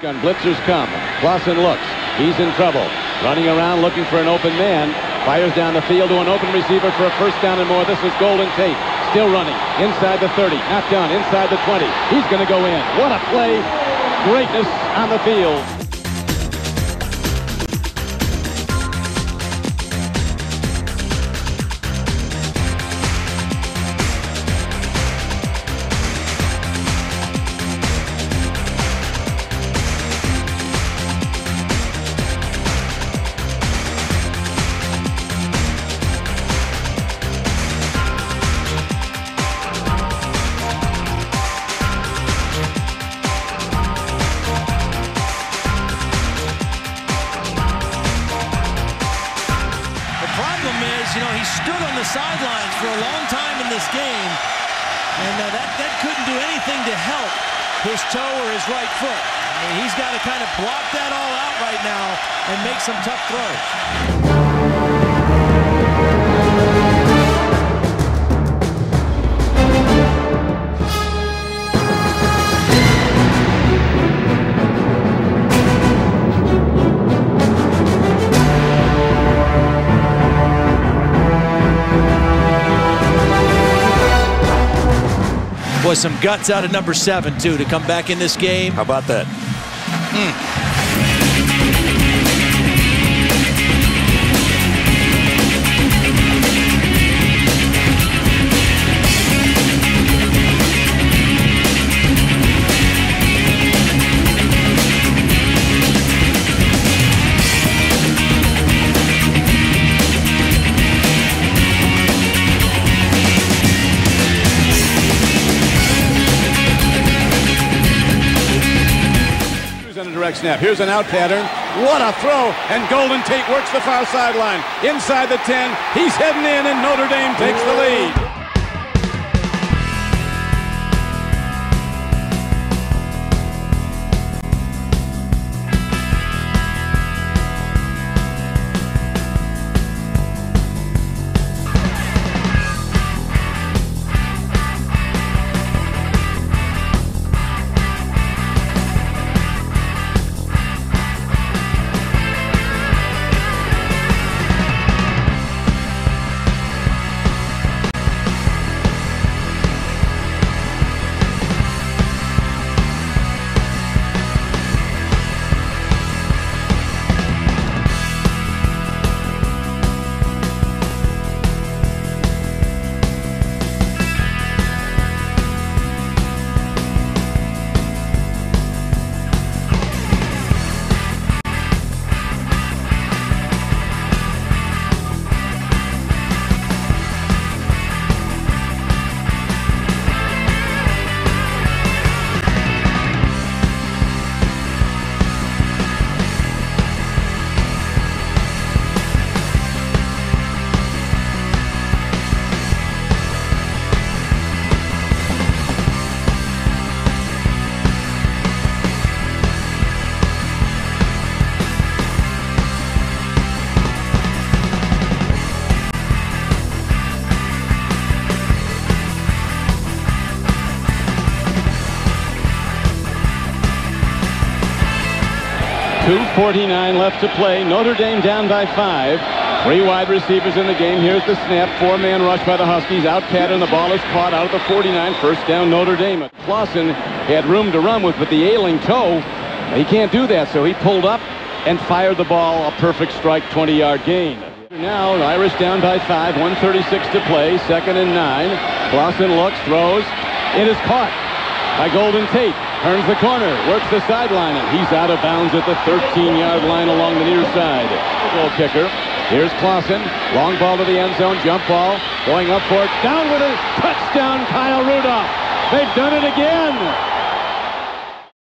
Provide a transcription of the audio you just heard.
Gun blitzers come. Clausen looks. He's in trouble. Running around looking for an open man. Fires down the field to an open receiver for a first down and more. This is Golden Tate. Still running. Inside the 30. Not done. Inside the 20. He's going to go in. What a play. Greatness on the field. Problem is, you know, he stood on the sidelines for a long time in this game, and uh, that, that couldn't do anything to help his toe or his right foot. I mean, he's got to kind of block that all out right now and make some tough throws. Boy, some guts out of number seven, too, to come back in this game. How about that? Here's direct snap. Here's an out pattern. What a throw. And Golden Tate works the far sideline. Inside the 10. He's heading in, and Notre Dame takes the lead. Two forty-nine left to play. Notre Dame down by five. Three wide receivers in the game. Here's the snap. Four-man rush by the Huskies. Out pattern. The ball is caught out of the 49. First down Notre Dame. Clausen had room to run with, but the ailing toe, he can't do that. So he pulled up and fired the ball. A perfect strike, 20-yard gain. Now Irish down by five. 136 to play. Second and nine. Clausen looks, throws. It is caught by Golden Tate. Turns the corner, works the sideline, and he's out of bounds at the 13-yard line along the near side. Goal kicker. Here's Clausen. Long ball to the end zone. Jump ball. Going up for it. Down with it. Touchdown, Kyle Rudolph. They've done it again.